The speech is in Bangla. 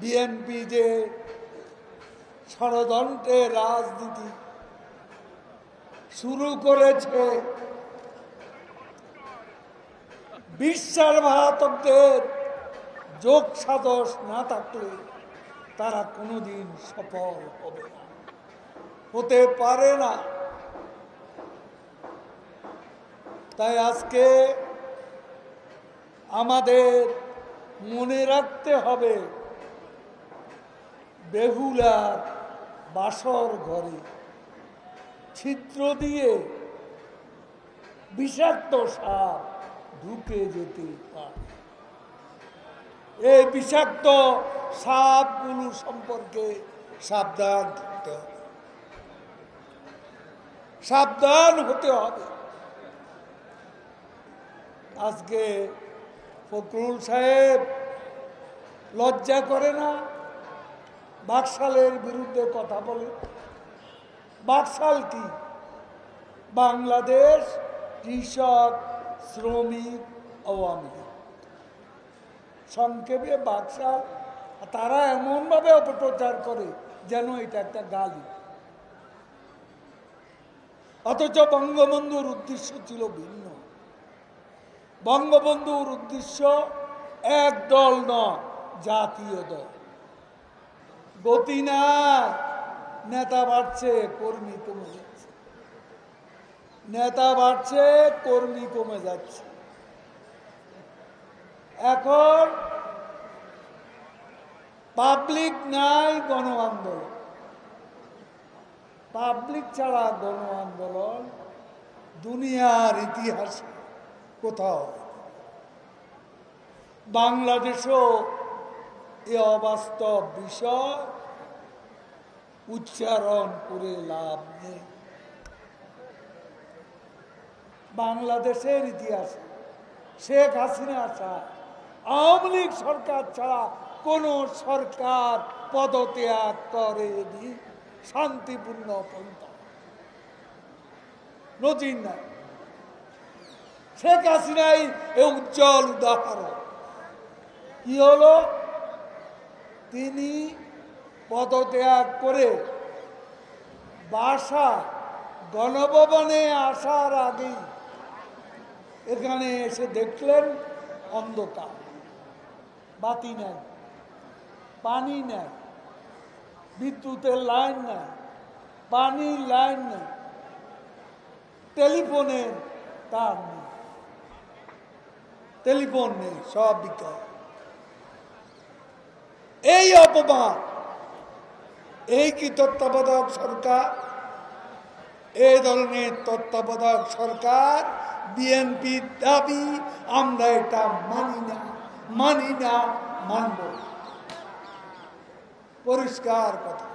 বিএনপি যে ষড়যন্ত্রের রাজনীতি শুরু করেছে বিশ্বাসঘাতকদের যোগ সাদস না থাকলে তারা কোনোদিন সফল হবে না। হতে পারে না। তাই আজকে আমাদের মনে রাখতে হবে বেহুলার বাসর ঘরে। ছিদ্র দিয়ে বিষাক্ত সাপ ঢুকে যেতে পারে। এই বিষাক্ত সাপগুলো সম্পর্কে সাবধান থাকতে হবে। সাবধান হতে হবে। আজকে ফখরুল সাহেব লজ্জা করে না? বাকশালের বিরুদ্ধে কথা বলে। বাকশাল কি? বাংলাদেশ কৃষক শ্রমিক আওয়ামী। সংক্ষেপে বাকশাল, তারা এমনভাবে অপপ্রচার করে যেন এটা একটা গালি। অথচ বঙ্গবন্ধুর উদ্দেশ্য ছিল ভিন্ন। বঙ্গবন্ধুর উদ্দেশ্য এক দল নয়, জাতীয় দল। গতি নাই নেতা বাড়ছে, কর্মী কমে যাচ্ছে। নেতা বাড়ছে, কর্মী কমে যাচ্ছে। এখন পাবলিক নাই গণ আন্দোলন পাবলিক ছাড়া গণ আন্দোলন দুনিয়ার ইতিহাসে কোথাও বাংলাদেশও এ অবাস্তব বিষয় উচ্চারণ করে লাভ নেই। বাংলাদেশের ইতিহাসে শেখ হাসিনা ছাড়া, আওয়ামী লীগ সরকার ছাড়া কোন সরকার পদত্যাগ করেনি। শান্তিপূর্ণ পন্থা। নজির নাই। শেখ হাসিনাই উজ্জ্বল উদাহরণ। কি হলো? তিনি পদত্যাগ করে বাসা, গণভবনে আসার আগেই এখানে এসে দেখলেন অন্ধকার। বাতি নাই, পানি নাই, বিদ্যুতের লাইন নাই, পানির লাইন নেই টেলিফোনের তার নেই, টেলিফোন নেই, সব বিকল এই অপমান এই কি তত্ত্বাবধায়ক সরকার? এই ধরনের তত্ত্বাবধায়ক সরকার বিএনপি দাবি, আমরা এটা মানি না মানি না, মানব। পরিষ্কার কথা।